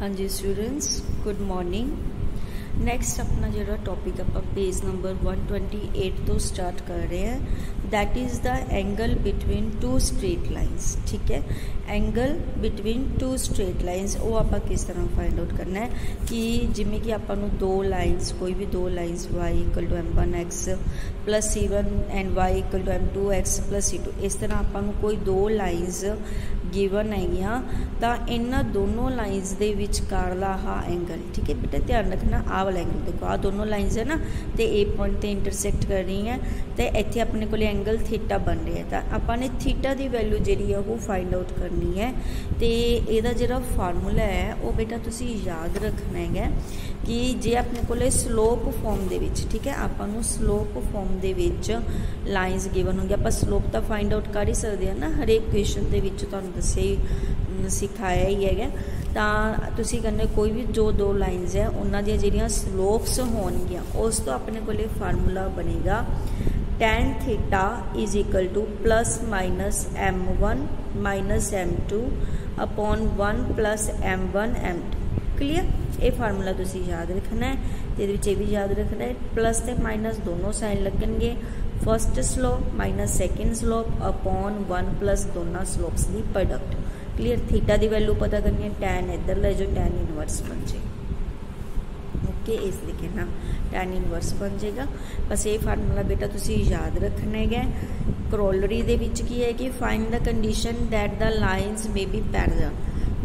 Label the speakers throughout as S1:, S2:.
S1: ਹਾਂਜੀ students good morning next ਆਪਣਾ ਜਿਹੜਾ ਟੌਪਿਕ ਆਪਾਂ ਪੇਜ ਨੰਬਰ 128 ਤੋਂ ਸਟਾਰਟ ਕਰ ਰਹੇ ਹਾਂ that is the angle between two straight lines ਠੀਕ ਹੈ angle between two straight lines ਉਹ ਆਪਾਂ ਕਿਸ ਤਰ੍ਹਾਂ ਫਾਈਂਡ ਆਊਟ ਕਰਨਾ ਹੈ ਕਿ ਜਿਵੇਂ ਕਿ ਆਪਾਂ ਨੂੰ ਦੋ ਲਾਈਨਸ ਕੋਈ ਵੀ ਦੋ lines y m1x c1 and y m2x c2 ਇਸ ਤਰ੍ਹਾਂ ਆਪਾਂ ਨੂੰ ਕੋਈ ਦੋ ਲਾਈਨਸ ਗਿਵਨ ਹੈਗੀਆਂ, ਤਾਂ ਇਹਨਾਂ ਦੋਨੋਂ ਲਾਈਨਸ ਦੇ ਵਿਚਕਾਰ ਆਹ ਐਂਗਲ ਠੀਕ ਹੈ ਬੇਟਾ? ਧਿਆਨ ਰੱਖਣਾ, ਆਹ ਵਾਲਾ ਐਂਗਲ ਦੇਖੋ, ਆਹ ਦੋਨੋਂ ਲਾਈਨਸ ਹੈ ਨਾ, ਤੇ A ਪੁਆਇੰਟ ਤੇ ਇੰਟਰਸੈਕਟ ਕਰ ਰਹੀ ਹੈ, ਤੇ ਇੱਥੇ ਆਪਣੇ ਕੋਲੇ ਐਂਗਲ ਥੀਟਾ ਬਣ ਰਿਹਾ ਤਾਂ ਆਪਾਂ ਨੇ ਥੀਟਾ ਦੀ ਵੈਲਿਊ ਜਿਹੜੀ ਹੈ ਉਹ ਫਾਈਂਡ ਆਊਟ ਕਰਨੀ ਹੈ, ਤੇ ਇਹਦਾ ਜਿਹੜਾ ਫਾਰਮੂਲਾ ਹੈ, ਉਹ ਬੇਟਾ ਤੁਸੀਂ ਯਾਦ ਰੱਖਣਾ ਹੈਗਾ ਕਿ ਜੇ ਆਪਣੇ ਕੋਲੇ ਸਲੋਪ ਫਾਰਮ ਦੇ ਵਿੱਚ ਠੀਕ ਹੈ ਆਪਾਂ ਨੂੰ ਸਲੋਪ ਫਾਰਮ ਦੇ ਵਿੱਚ ਲਾਈਨਸ ਗਿਵਨ ਹੋਣਗੇ ਆਪਾਂ ਸਲੋਪ ਤਾਂ ਫਾਈਂਡ ਆਊਟ ਕਰ ਹੀ ਸਕਦੇ ਹਾਂ ਨਾ ਹਰੇਕ ਕੁਐਸਚਨ ਦੇ ਵਿੱਚ ਤੁਹਾਨੂੰ ਦੱਸਿਆ ਸਿਖਾਇਆ ਹੀ ਹੈਗਾ ਤਾਂ ਤੁਸੀਂ ਕਹਿੰਦੇ ਕੋਈ ਵੀ ਜੋ ਦੋ ਲਾਈਨਸ ਹੈ ਉਹਨਾਂ ਦੀਆਂ ਜਿਹੜੀਆਂ ਸਲੋਪਸ ਹੋਣਗੀਆਂ ਉਸ ਤੋਂ ਆਪਣੇ ਕੋਲੇ ਫਾਰਮੂਲਾ ਬਣੇਗਾ tan theta is equal to plus minus m1 minus m2 upon 1 plus m1 m2 clear ਇਹ ਫਾਰਮੂਲਾ ਤੁਸੀਂ ਯਾਦ ਰੱਖਣਾ ਹੈ ਤੇ ਇਹਦੇ ਵਿੱਚ ਇਹ ਵੀ ਯਾਦ ਰੱਖਣਾ ਹੈ ਪਲੱਸ ਤੇ ਮਾਈਨਸ ਦੋਨੋਂ ਸਾਈਡ ਲੱਗਣਗੇ first slope minus second slope upon 1 plus ਦੋਨਾਂ ਸਲੋਪਸ ਦੀ ਪ੍ਰੋਡਕਟ ਕਲੀਅਰ ਥੀਟਾ ਦੀ ਵੈਲਿਊ ਪਤਾ ਕਰਨੀ ਹੈ tan ਇੱਧਰ ਲੈ ਜੋ tan ਇਨਵਰਸ ਬਣ ਜੇ ਓਕੇ ਇਸ ਲਿਖੇ ਨਾ tan ਇਨਵਰਸ ਬਣ ਜਾਏਗਾ ਬਸ ਇਹ ਫਾਰਮੂਲਾ ਬੇਟਾ ਤੁਸੀਂ ਯਾਦ ਰੱਖਣਾ ਹੈਗਾ ਕਰੋਲਰੀ ਦੇ ਵਿੱਚ ਕੀ ਹੈ ਕਿ find the condition that the lines may be parallel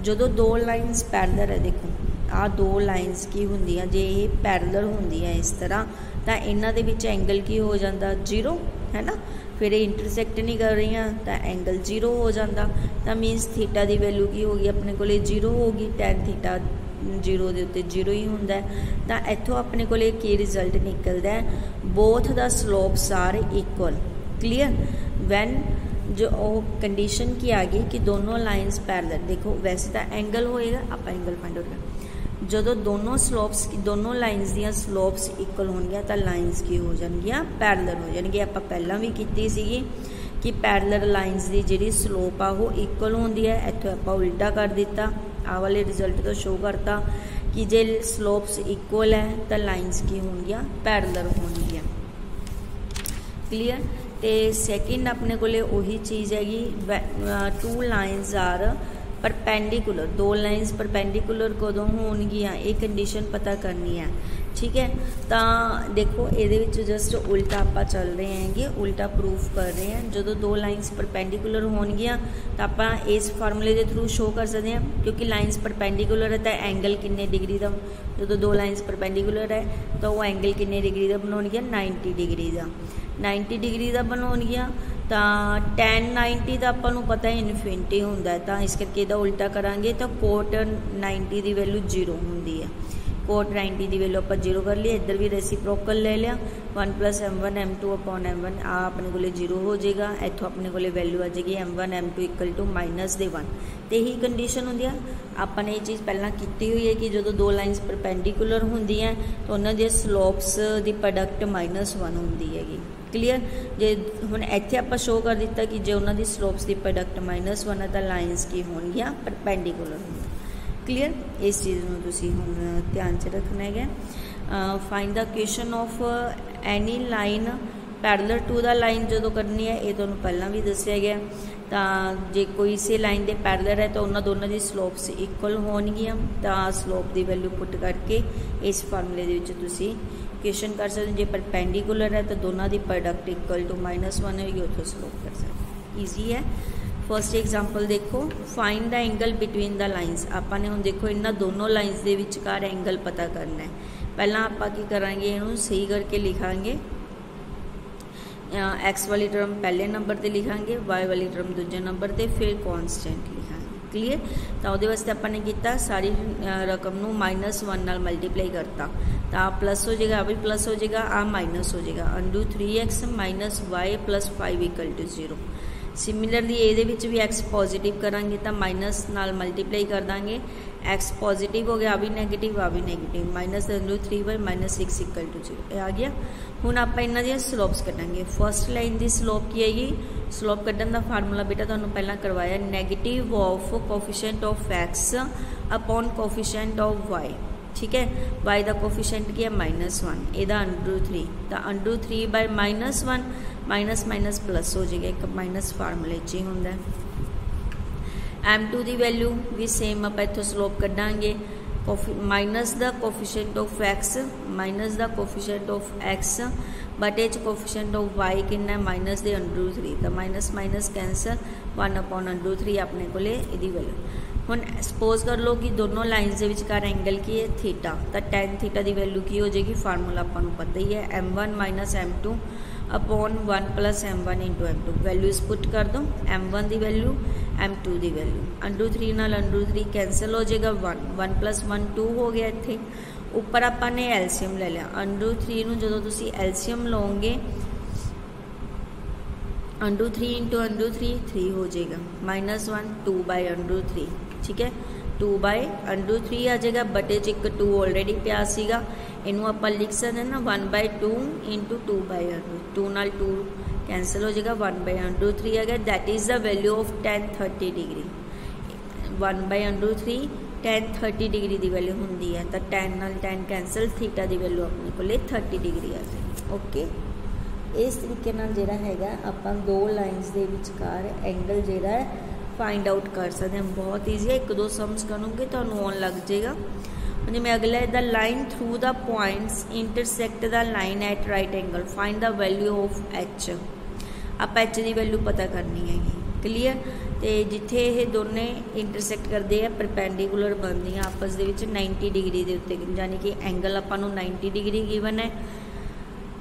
S1: ਜਦੋਂ ਦੋ ਲਾਈਨਸ ਪੈਰਲਲ ਹੈ ਦੇਖੋ ਆ ਦੋ ਲਾਈਨਸ ਕੀ ਹੁੰਦੀਆਂ ਜੇ ਇਹ ਪੈਰਲਲ ਹੁੰਦੀਆਂ ਇਸ ਤਰ੍ਹਾਂ ਤਾਂ ਇਹਨਾਂ ਦੇ ਵਿੱਚ ਐਂਗਲ ਕੀ ਹੋ ਜਾਂਦਾ 0 ਹੈ ਨਾ ਫਿਰ ਇਹ ਇੰਟਰਸੈਕਟ ਨਹੀਂ ਕਰ ਰਹੀਆਂ ਤਾਂ ਐਂਗਲ 0 ਹੋ ਜਾਂਦਾ ਤਾਂ ਮੀਨਸ ਥੀਟਾ ਦੀ ਵੈਲਿਊ ਕੀ ਹੋਗੀ ਆਪਣੇ ਕੋਲੇ 0 ਹੋਗੀ tan ਥੀਟਾ 0 ਦੇ ਉੱਤੇ 0 ਹੀ ਹੁੰਦਾ ਤਾਂ ਇੱਥੋਂ ਆਪਣੇ ਕੋਲੇ ਕੀ ਰਿਜ਼ਲਟ ਨਿਕਲਦਾ ਹੈ both the slopes are equal clear when ਜੋ ਉਹ ਕੰਡੀਸ਼ਨ ਕੀ ਆ ਗਈ ਕਿ ਦੋਨੋਂ ਲਾਈਨਸ ਪੈਰਲਲ ਦੇਖੋ ਵੈਸੇ ਤਾਂ ਐਂਗਲ ਹੋਏਗਾ ਆਪਾਂ ਐਂਗਲ ਫਾਈਂਡ ਆਊਟ ਕਰਾਂਗੇ ਜਦੋਂ ਦੋਨੋਂ ਸਲੋਪਸ ਦੋਨੋਂ ਲਾਈਨਸ ਦੀਆਂ ਸਲੋਪਸ ਇਕੁਅਲ ਹੋਣਗੀਆਂ ਤਾਂ ਲਾਈਨਸ ਕੀ ਹੋ ਜਾਣਗੀਆਂ ਪੈਰਲਲ ਹੋ ਜਾਣਗੇ ਆਪਾਂ ਪਹਿਲਾਂ ਵੀ ਕੀਤੀ ਸੀਗੀ ਕਿ ਪੈਰਲਲ ਲਾਈਨਸ ਦੀ ਜਿਹੜੀ ਸਲੋਪ ਆ ਉਹ ਇਕੁਅਲ ਹੁੰਦੀ ਹੈ ਇੱਥੋਂ ਆਪਾਂ ਉਲਟਾ ਕਰ ਦਿੱਤਾ ਆ ਵਾਲੇ ਰਿਜ਼ਲਟ ਤੋਂ ਸ਼ੋ ਕਰਤਾ ਕਿ ਜੇ ਸਲੋਪਸ ਇਕੁਅਲ ਹੈ ਤਾਂ ਲਾਈਨਸ ਕੀ ਹੋਣਗੀਆਂ ਪੈਰਲਲ ਹੋਣਗੀਆਂ ਕਲੀਅਰ ਤੇ ਸੈਕਿੰਡ ਆਪਣੇ ਕੋਲੇ ਉਹੀ ਚੀਜ਼ ਹੈਗੀ ਟੂ ਲਾਈਨਸ ਆਰ परपेंडिकुलर दो लाइंस परपेंडिकुलर को दो होनगियाँ एक कंडीशन पता करनी है। ਠੀਕ ਹੈ? ਤਾਂ ਦੇਖੋ, ਇਹਦੇ ਵਿੱਚ ਜਸਟ ਉਲਟਾ ਆਪਾਂ ਚੱਲ ਰਹੇ ਹਾਂਗੇ, ਉਲਟਾ ਪ੍ਰੂਫ ਕਰ ਰਹੇ ਹਾਂ। ਜਦੋਂ ਦੋ ਲਾਈਨਸ ਪਰਪੈਂਡੀਕੂਲਰ ਹੋਣਗੀਆਂ, ਤਾਂ ਆਪਾਂ ਇਸ ਫਾਰਮੂਲੇ ਦੇ ਥਰੂ ਸ਼ੋ ਕਰ ਸਕਦੇ ਹਾਂ, ਕਿਉਂਕਿ ਲਾਈਨਸ ਪਰਪੈਂਡੀਕੂਲਰ ਹੈ ਤਾਂ ਐਂਗਲ ਕਿੰਨੇ ਡਿਗਰੀ ਦਾ? ਜਦੋਂ ਦੋ ਲਾਈਨਸ ਪਰਪੈਂਡੀਕੂਲਰ ਹੈ, ਤਾਂ ਉਹ ਐਂਗਲ ਕਿੰਨੇ ਡਿਗਰੀ ਦਾ ਬਣਾਉਣਗੀਆਂ? 90 ਡਿਗਰੀ ਦਾ। 90 ਡਿਗਰੀ ਦਾ ਬਣਾਉਣਗੀਆਂ, ਤਾਂ tan 90 ਦਾ ਆਪਾਂ ਨੂੰ ਪਤਾ ਹੈ ਇਨਫਿਨਿਟੀ ਹੁੰਦਾ ਤਾਂ ਇਸ ਕਰਕੇ ਇਹਦਾ ਉਲਟਾ ਕਰਾਂਗੇ, ਤਾਂ ਕੋਟ 90 ਦੀ ਵੈਲਿਊ 0 ਹੁੰਦੀ ਹੈ। ਕੋਟ 90 ਦੀ ਵੈਲਿਊ ਆਪਾਂ 0 ਕਰ ਲਈ ਇੱਧਰ ਵੀ ਰੈਸੀਪ੍ਰੋਕਲ ਲੈ ਲਿਆ 1 m1 m2 m1 ਆ ਆਪਣੇ ਕੋਲੇ 0 ਹੋ ਜਾਏਗਾ ਇੱਥੋਂ ਆਪਣੇ ਕੋਲੇ ਵੈਲਿਊ ਆ ਜਾਏਗੀ m1 m2 ਮਾਈਨਸ ਦੇ 1 ਤੇ ਇਹੀ ਕੰਡੀਸ਼ਨ ਹੁੰਦੀ ਆ ਆਪਾਂ ਨੇ ਇਹ ਚੀਜ਼ ਪਹਿਲਾਂ ਕੀਤੀ ਹੋਈ ਹੈ ਕਿ ਜਦੋਂ ਦੋ ਲਾਈਨਸ ਪਰਪੈਂਡੀਕੂਲਰ ਹੁੰਦੀਆਂ ਤਾਂ ਉਹਨਾਂ ਦੇ ਸਲੋਪਸ ਦੀ ਪ੍ਰੋਡਕਟ ਮਾਈਨਸ 1 ਹੁੰਦੀ ਹੈਗੀ ਕਲੀਅਰ ਜੇ ਹੁਣ ਇੱਥੇ ਆਪਾਂ ਸ਼ੋ ਕਰ ਦਿੱਤਾ ਕਿ ਜੇ ਉਹਨਾਂ ਦੀ ਸਲੋਪਸ ਦੀ ਪ੍ਰੋਡਕਟ ਮਾਈਨਸ 1 ਹੈ ਤਾਂ ਲਾਈਨਸ ਕੀ ਹੋਣਗੀਆਂ ਪਰਪੈਂਡੀਕੂਲਰ ਹੋਣਗੀਆਂ ਕਲੀਅਰ ਇਸ ਚੀਜ਼ ਨੂੰ ਤੁਸੀਂ ਹੁਣ ਧਿਆਨ 'ਚ ਰੱਖਣਾ ਹੈਗਾ। Find the equation of any line parallel to the line ਜਦੋਂ ਕਰਨੀ ਹੈ, ਇਹ ਤੁਹਾਨੂੰ ਪਹਿਲਾਂ ਵੀ ਦੱਸਿਆ ਗਿਆ। ਤਾਂ ਜੇ ਕੋਈ ਇਸੇ ਲਾਈਨ ਦੇ ਪੈਰਲਲ ਹੈ ਤਾਂ ਉਹਨਾਂ ਦੋਨਾਂ ਦੀ ਸਲੋਪਸ ਇਕੁਅਲ ਹੋਣਗੀਆਂ। ਤਾਂ ਸਲੋਪ ਦੀ ਵੈਲਿਊ ਪੁੱਟ ਕਰਕੇ ਇਸ ਫਾਰਮੂਲੇ ਦੇ ਵਿੱਚ ਤੁਸੀਂ ਇਕੁਏਸ਼ਨ ਕਰ ਸਕਦੇ ਜੇ ਪਰਪੈਂਡੀਕੂਲਰ ਹੈ ਤਾਂ ਦੋਨਾਂ ਦੀ ਪ੍ਰੋਡਕਟ ਇਕੁਅਲ ਟੂ -1 ਹੋਏਗੀ ਉੱਥੋਂ ਸਲੋਪ ਕਰ ਸਕਦੇ ਈਜ਼ੀ ਹੈ। ਫਰਸਟ ਐਗਜ਼ਾਮਪਲ ਦੇਖੋ find the angle between the lines ਆਪਾਂ ਨੇ ਹੁਣ ਦੇਖੋ ਇਹਨਾਂ ਦੋਨੋਂ ਲਾਈਨਸ ਦੇ ਵਿਚਕਾਰ ਐਂਗਲ ਪਤਾ ਕਰਨਾ ਹੈ ਪਹਿਲਾਂ ਆਪਾਂ ਕੀ ਕਰਾਂਗੇ ਇਹਨੂੰ ਸਹੀ ਕਰਕੇ ਲਿਖਾਂਗੇ x ਵਾਲੀ ਟਰਮ ਪਹਿਲੇ ਨੰਬਰ ਤੇ ਲਿਖਾਂਗੇ y ਵਾਲੀ ਟਰਮ ਦੂਜੇ ਨੰਬਰ ਤੇ ਫਿਰ ਕਨਸਟੈਂਟ ਲਿਖਾਂਗੇ ਕਲੀਅਰ ਤਾਂ ਉਹਦੇ ਵਾਸਤੇ ਆਪਾਂ ਨੇ ਕੀਤਾ ਸਾਰੀ ਰਕਮ ਨੂੰ -1 ਨਾਲ ਮਲਟੀਪਲਾਈ ਕਰਤਾ ਤਾਂ ਪਲੱਸ ਹੋ ਜਾਏਗਾ ਆ ਵੀ ਪਲੱਸ ਹੋ ਜਾਏਗਾ ਆ ਮਾਈਨਸ ਹੋ ਜਾਏਗਾ ਅੰਡੂ 3x y 5 0 similarly ਇਹਦੇ ਵਿੱਚ ਵੀ x ਪੋਜ਼ਿਟਿਵ ਕਰਾਂਗੇ ਤਾਂ ਮਾਈਨਸ ਨਾਲ ਮਲਟੀਪਲਾਈ ਕਰ ਦਾਂਗੇ। X ਪੋਜ਼ਿਟਿਵ ਹੋ ਗਿਆ, ਆ ਵੀ ਨੈਗੇਟਿਵ ਆ ਵੀ ਨੈਗੇਟਿਵ ਮਾਈਨਸ ਦਾ ਨੂੰ 3 6 0 ਇਹ ਆ ਗਿਆ। ਹੁਣ ਆਪਾਂ ਇਹਨਾਂ ਦੀਆਂ ਸਲੋਪਸ ਕੱਢਾਂਗੇ। ਫਰਸਟ ਲਾਈਨ ਦੀ ਸਲੋਪ ਕੀ ਹੈਗੀ? ਸਲੋਪ ਕੱਢਣ ਦਾ ਫਾਰਮੂਲਾ ਬੇਟਾ ਤੁਹਾਨੂੰ ਪਹਿਲਾਂ ਕਰਵਾਇਆ। Negative of coefficient of x upon coefficient of y ਠੀਕ ਹੈ y ਦਾ ਕੋਫੀਸ਼ੀਐਂਟ ਕੀ ਹੈ -1 ਇਹਦਾ ਅੰਡਰ 3 ਤਾਂ under 3 by -1 minus minus plus ਹੋ ਜਾਏਗਾ ਇੱਕ ਮਾਈਨਸ ਫਾਰਮੂਲੇ 'ਚ ਹੀ ਹੁੰਦਾ m2 ਦੀ ਵੈਲਿਊ ਵੀ ਸੇਮ ਆਪਾਂ ਇੱਥੋਂ slope ਕੱਢਾਂਗੇ minus the coefficient of x minus the coefficient of x but ਇਹ ਚ ਕੋਫੀਸ਼ੀਐਂਟ ਆਫ y ਕਿੰਨਾ ਹੈ ਮਾਈਨਸ ਦੇ ਅੰਡਰ 3 ਤਾਂ minus minus cancel 1 upon under 3 ਆਪਣੇ ਕੋਲੇ ਇਹਦੀ ਵੈਲਿਊ ਹੁਣ ਸਪੋਜ਼ ਕਰ ਲਓ ਕਿ ਦੋਨੋਂ ਲਾਈਨਸ ਦੇ ਵਿਚਕਾਰ ਐਂਗਲ ਕੀ ਹੈ ਥੀਟਾ ਤਾਂ tan ਥੀਟਾ ਦੀ ਵੈਲਿਊ ਕੀ ਹੋ ਜਾਏਗੀ ਫਾਰਮੂਲਾ ਆਪਾਂ ਨੂੰ ਪਤਾ ਹੀ ਹੈ m1 m2 upon 1 plus m1 into m2 values put ਕਰ ਦੋ m1 ਦੀ ਵੈਲਿਊ m2 ਦੀ ਵੈਲਿਊ ਅੰਡਰ 3 ਨਾਲ ਅੰਡਰ 3 ਕੈਨਸਲ ਹੋ ਜਾਏਗਾ 1 1 1 2 ਹੋ ਗਿਆ ਇੱਥੇ ਉੱਪਰ ਆਪਾਂ ਨੇ ਐਲਸੀਅਮ ਲੈ ਲਿਆ ਅੰਡਰ 3 ਨੂੰ ਜਦੋਂ ਤੁਸੀਂ ਐਲਸੀਅਮ ਲਓਗੇ ਅੰਡਰ 3 into ਅੰਡਰ 3 3 ਹੋ ਜਾਏਗਾ -1 2 by ਅੰਡਰ 3 ਠੀਕ ਹੈ? 2 by ਅੰਡਰ 3 ਆ ਜਾਏਗਾ, ਬਟੇ ਚ ਇੱਕ 2 ਆਲਰੇਡੀ ਪਿਆ ਸੀਗਾ। ਇਹਨੂੰ ਆਪਾਂ ਲਿਖ ਸਕਦੇ ਨਾ 1 by 2 ਇੰਟੂ 2 by under 2 ਨਾਲ 2 ਕੈਨਸਲ ਹੋ ਜਾਏਗਾ 1 by under 3 ਆ ਗਿਆ। That is the value of tan 30 degree 1 by under 3 tan 30 degree the value ਹੁੰਦੀ ਹੈ। ਤਾਂ tan ਨਾਲ tan ਕੈਨਸਲ ਥੀਟਾ ਦੀ ਵੈਲਿਊ ਆਪਣੇ ਕੋਲੇ 30 ਡਿਗਰੀ ਆ ਜਾਏ ਓਕੇ ਇਸ ਤਰੀਕੇ ਨਾਲ ਜਿਹੜਾ ਹੈਗਾ, ਆਪਾਂ ਦੋ ਲਾਈਨਸ ਦੇ ਵਿਚਕਾਰ ਐਂਗਲ ਜਿਹੜਾ ਫਾਈਂਡ ਆਊਟ ਕਰ ਸਕਦੇ ਹਾਂ। ਬਹੁਤ ਈਜ਼ੀ ਹੈ। ਇੱਕ ਦੋ ਸਮਸ ਕਰੋਗੇ ਤੁਹਾਨੂੰ ਆਉਣ ਲੱਗ ਜਾਏਗਾ। ਜਿਵੇਂ ਅਗਲਾ ਹੈ the line through the points intersect the line at right angle find the value of h ਆਪਾਂ h ਦੀ ਵੈਲਿਊ ਪਤਾ ਕਰਨੀ ਹੈਗੀ ਕਲੀਅਰ ਤੇ ਜਿੱਥੇ ਇਹ ਦੋਨੇ ਇੰਟਰਸੈਕਟ ਕਰਦੇ ਆ ਪਰਪੈਂਡੀਕੂਲਰ ਬਣਦੀਆਂ ਆਪਸ ਦੇ ਵਿੱਚ 90 ਡਿਗਰੀ ਦੇ ਉੱਤੇ। ਯਾਨੀ ਕਿ ਐਂਗਲ ਆਪਾਂ ਨੂੰ 90 ਡਿਗਰੀ ਗਿਵਨ ਹੈ।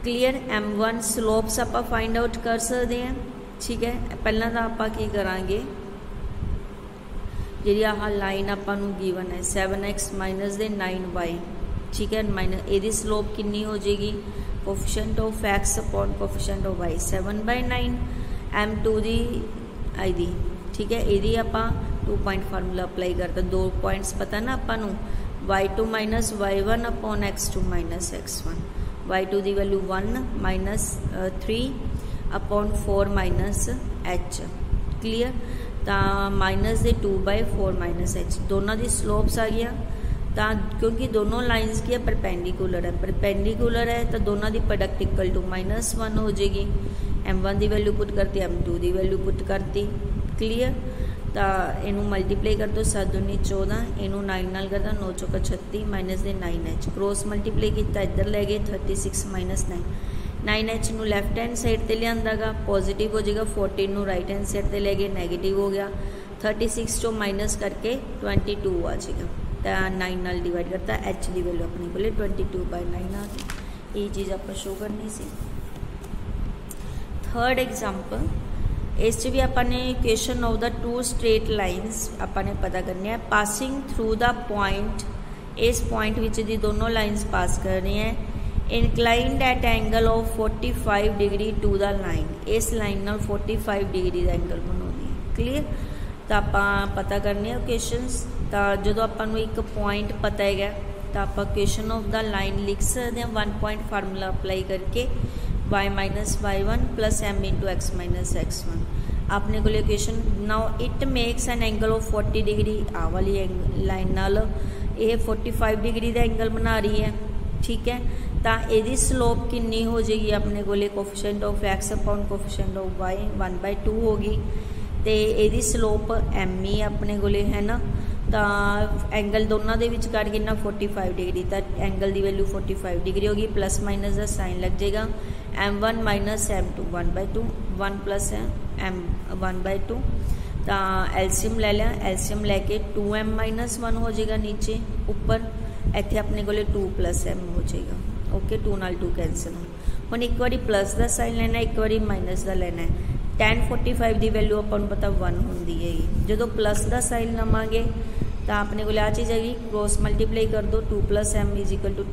S1: ਕਲੀਅਰ m1 ਸਲੋਪਸ ਆਪਾਂ ਫਾਈਂਡ ਆਊਟ ਕਰ ਸਕਦੇ ਹਾਂ। ਠੀਕ ਹੈ? ਪਹਿਲਾਂ ਤਾਂ ਆਪਾਂ ਕੀ ਕਰਾਂਗੇ? ਜਿਹੜੀ ਆਹ ਲਾਈਨ ਆਪਾਂ ਨੂੰ ਗਿਵਨ ਹੈ 7x ਦੇ 9y ਠੀਕ ਹੈ ਮਾਈਨਸ ਇਹਦੀ ਸਲੋਪ ਕਿੰਨੀ ਹੋ ਜਾਏਗੀ coefficient of x upon coefficient of y 7/9 m2 ਦੀ ਆਈਦੀ ਠੀਕ ਹੈ ਇਹਦੀ ਆਪਾਂ 2 ਪੁਆਇੰਟ ਫਾਰਮੂਲਾ ਅਪਲਾਈ ਕਰਦਾ ਦੋ ਪੁਆਇੰਟਸ ਪਤਾ ਨਾ ਆਪਾਂ ਨੂੰ y2 y1 x2 x1 y2 ਦੀ ਵੈਲਿਊ 1 3 ਅਪਨ 4 h ਕਲੀਅਰ ਤਾਂ ਮਾਈਨਸ ਦੇ 2/4 h. ਦੋਨਾਂ ਦੀ ਸਲੋਪਸ ਆ ਗਿਆ ਤਾਂ ਕਿਉਂਕਿ ਦੋਨੋਂ ਲਾਈਨਸ ਕੀ ਹੈ ਪਰਪੈਂਡੀਕੂਲਰ ਹੈ ਪਰਪੈਂਡੀਕੂਲਰ ਹੈ ਤਾਂ ਦੋਨਾਂ ਦੀ ਪ੍ਰੋਡਕਟ ਇਕੁਅਲ ਟੂ -1 ਹੋ ਜਾਏਗੀ। M1 ਦੀ ਵੈਲਿਊ ਪੁੱਟ ਕਰਤੀ m2 ਦੀ ਵੈਲਿਊ ਪੁੱਟ ਕਰਤੀ। ਕਲੀਅਰ ਤਾਂ ਇਹਨੂੰ ਮਲਟੀਪਲਾਈ ਕਰ ਦੋ 7 ਦੁਨੀ 14 ਇਹਨੂੰ 9 ਨਾਲ ਕਰਦਾ 9 ਚੌਕਾ 36 ਮਾਈਨਸ ਦੇ 9h ਕ੍ਰੋਸ ਮਲਟੀਪਲਾਈ ਕੀਤਾ, ਇੱਧਰ ਲੈ ਗਏ 36 9 9h ਨੂੰ ਲੈਫਟ ਹੈਂਡ ਸਾਈਡ ਤੇ ਲਿਆਂਦਾਗਾ ਪੋਜ਼ਿਟਿਵ ਹੋ ਜਾਏਗਾ 14 ਨੂੰ ਰਾਈਟ ਹੈਂਡ ਸਾਈਡ ਤੇ ਲੈ ਗਏ 네ਗੇਟਿਵ ਹੋ ਗਿਆ। 36 ਚੋਂ ਮਾਈਨਸ ਕਰਕੇ 22 ਆ ਜਾਏਗਾ। ਤਾਂ 9 ਨਾਲ ਡਿਵਾਈਡ ਕਰਤਾ, h ਦੀ ਵੈਲਿਊ ਆਪਣੇ ਕੋਲੇ 22/9 ਆ ਗਈ। ਇਹ ਚੀਜ਼ ਆਪਾਂ ਸ਼ੋ ਕਰਨੀ ਸੀ। ਥਰਡ ਐਗਜ਼ਾਮਪਲ ਇਸ 'ਚ ਵੀ ਆਪਾਂ ਨੇ equation of the two straight lines ਆਪਾਂ ਨੇ ਪਤਾ ਕਰਨੀ ਹੈ ਪਾਸਿੰਗ ਥਰੂ ਦਾ ਪੁਆਇੰਟ ਇਸ ਪੁਆਇੰਟ ਵਿੱਚ ਦੀ ਦੋਨੋਂ ਲਾਈਨਸ ਪਾਸ ਕਰਨੀ ਹੈ inclined at angle of 45 degree to the line ਇਸ ਲਾਈਨ ਨਾਲ 45 ਡਿਗਰੀ ਦਾ ਐਂਗਲ ਬਣਾਉਣੀ ਹੈ ਕਲੀਅਰ ਤਾਂ ਆਪਾਂ ਪਤਾ ਕਰਨੀ ਹੈ ਇਕੁਏਸ਼ਨਸ ਤਾਂ ਜਦੋਂ ਆਪਾਂ ਨੂੰ ਇੱਕ ਪੁਆਇੰਟ ਪਤਾ ਹੈਗਾ ਤਾਂ ਆਪਾਂ ਇਕੁਏਸ਼ਨ ਆਫ ਦਾ ਲਾਈਨ ਲਿਖ ਸਕਦੇ ਹਾਂ 1 ਪੁਆਇੰਟ ਫਾਰਮੂਲਾ ਅਪਲਾਈ ਕਰਕੇ y y1 m x x1 ਆਪਣੇ ਕੋਲ equation now it makes an angle of 40 degree ਆ ਵਾਲੀ ਲਾਈਨ ਨਾਲ ਇਹ 45 ਡਿਗਰੀ ਦਾ ਐਂਗਲ ਬਣਾ ਰਹੀ ਹੈ ਠੀਕ ਹੈ ਤਾਂ ਇਹਦੀ ਸਲੋਪ ਕਿੰਨੀ ਹੋ ਜਾਏਗੀ ਆਪਣੇ ਕੋਲੇ coefficient of x upon coefficient of y 1/2 ਹੋਗੀ ਤੇ ਇਹਦੀ ਸਲੋਪ m ਹੀ ਆਪਣੇ ਕੋਲੇ ਹੈ ਨਾ ਤਾਂ ਐਂਗਲ ਦੋਨਾਂ ਦੇ ਵਿੱਚ ਕੱਢ ਕਿੰਨਾ 45 ਡਿਗਰੀ ਤਾਂ ਐਂਗਲ ਦੀ ਵੈਲਿਊ 45 ਡਿਗਰੀ ਹੋਗੀ ਪਲੱਸ ਮਾਈਨਸ ਦਾ ਸਾਈਨ ਲੱਗ ਜਾਏਗਾ m1 m2 1/2 1 m 1/2 ਤਾਂ ਐਲਸੀਅਮ ਲੈ ਲਿਆ ਐਲਸੀਅਮ ਲੈ ਕੇ 2m 1 ਹੋ ਜਾਏਗਾ ਨੀਚੇ ਉੱਪਰ ਇੱਥੇ ਆਪਣੇ ਕੋਲੇ 2 m ਹੋ ਜਾਏਗਾ ਓਕੇ 2 ਨਾਲ 2 ਕੈਨਸਲ ਹੁਣ ਇੱਕ ਵਾਰੀ ਪਲੱਸ ਦਾ ਸਾਈਨ ਲੈਣਾ ਇੱਕ ਵਾਰੀ ਮਾਈਨਸ ਦਾ ਲੈਣਾ ਹੈ tan 45 ਦੀ ਵੈਲਿਊ ਆਪਾਂ ਨੂੰ ਪਤਾ 1 ਹੁੰਦੀ ਹੈ ਜਦੋਂ ਪਲੱਸ ਦਾ ਸਾਈਨ ਲਵਾਂਗੇ ਤਾਂ ਆਪਣੇ ਕੋਲ ਆ ਚੀਜ਼ ਹੈਗੀ ਕ੍ਰੋਸ ਮਲਟੀਪਲਾਈ ਕਰ ਦੋ 2 m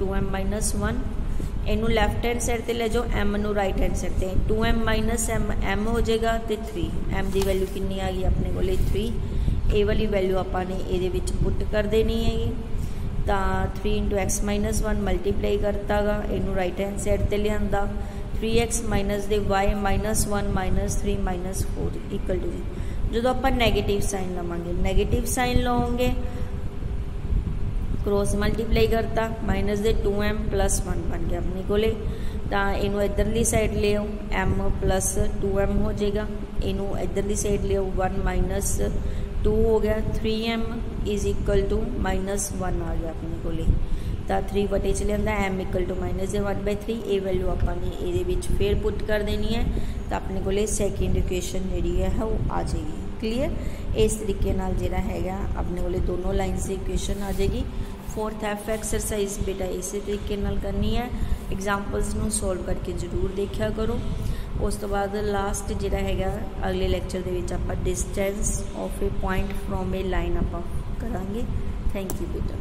S1: 2m 1 ਇਹਨੂੰ ਲੈਫਟ ਹੈਂਡ ਸਾਈਡ ਤੇ ਲੈ ਜਾਓ m ਨੂੰ ਰਾਈਟ ਹੈਂਡ ਸਾਈਡ ਤੇ 2m m m ਹੋ ਜਾਏਗਾ ਤੇ 3 m ਦੀ ਵੈਲਿਊ ਕਿੰਨੀ ਆ ਗਈ ਆਪਣੇ ਕੋਲੇ 3 ਇਹ ਵਾਲੀ ਵੈਲਿਊ ਆਪਾਂ ਨੇ ਇਹਦੇ ਵਿੱਚ ਪੁੱਟ ਕਰ ਦੇਣੀ ਹੈਗੀ ਤਾਂ 3 x 1 ਮਲਟੀਪਲਾਈ ਕਰਤਾਗਾ, ਇਹਨੂੰ ਰਾਈਟ ਹੈਂਡ ਸਾਈਡ ਤੇ ਲਿਆਂਦਾ। 3x ਦੇ y 1 3 4 ਇਕੁਅਲ ਟੂ ਜਦੋਂ ਆਪਾਂ ਨੈਗੇਟਿਵ ਸਾਈਨ ਲਵਾਂਗੇ ਨੈਗੇਟਿਵ ਸਾਈਨ ਲਵਾਂਗੇ ਕ੍ਰੋਸ ਮਲਟੀਪਲਾਈ ਕਰਤਾ ਮਾਈਨਸ ਦੇ 2m 1 ਬਣ ਗਿਆ ਆਪਣੇ ਕੋਲੇ। ਤਾਂ ਇਹਨੂੰ ਇਧਰਲੀ ਸਾਈਡ ਲਿਓ m 2m ਹੋ ਜਾਏਗਾ। ਇਹਨੂੰ ਇਧਰਲੀ ਸਾਈਡ ਲਿਓ 1 टू हो गया three M is equal to minus one आ गया अपने को ਤਾਂ 3 ਵਟੇ ਚ ਲਿਆਂਦਾ m ਇਕੁਅਲ ਟੂ -1/3 ਇਹ ਵੈਲਿਊ ਆਪਾਂ ਨੇ ਇਹਦੇ ਵਿੱਚ ਫੇਰ ਪੁੱਟ ਕਰ ਦੇਣੀ ਹੈ ਤਾਂ ਆਪਣੇ ਕੋਲੇ ਸੈਕਿੰਡ ਇਕੁਏਸ਼ਨ ਜਿਹੜੀ ਹੈ ਉਹ ਆ ਜਾਏਗੀ ਕਲੀਅਰ ਇਸ ਤਰੀਕੇ ਨਾਲ ਜਿਹੜਾ ਹੈਗਾ ਆਪਣੇ ਕੋਲੇ ਦੋਨੋਂ ਲਾਈਨਸ ਦੀ ਇਕੁਏਸ਼ਨ ਆ ਜਾਏਗੀ ਫੋਰਥ ਐਫ ਐਕਸਰਸਾਈਜ਼ ਬੇਟਾ ਇਸੇ ਤਰੀਕੇ ਨਾਲ ਕਰਨੀ ਹੈ ਐਗਜ਼ਾਮਪਲਸ ਨੂੰ ਸੋਲਵ ਕਰਕੇ ਜ਼ਰੂਰ ਦੇਖਿਆ ਕਰੋ ਉਸ ਤੋਂ ਬਾਅਦ ਲਾਸਟ ਜਿਹੜਾ ਹੈਗਾ, ਅਗਲੇ ਲੈਕਚਰ ਦੇ ਵਿੱਚ ਆਪਾਂ distance of a point from a line ਆਪਾਂ ਕਰਾਂਗੇ। ਥੈਂਕ ਯੂ ਬੇਟਾ।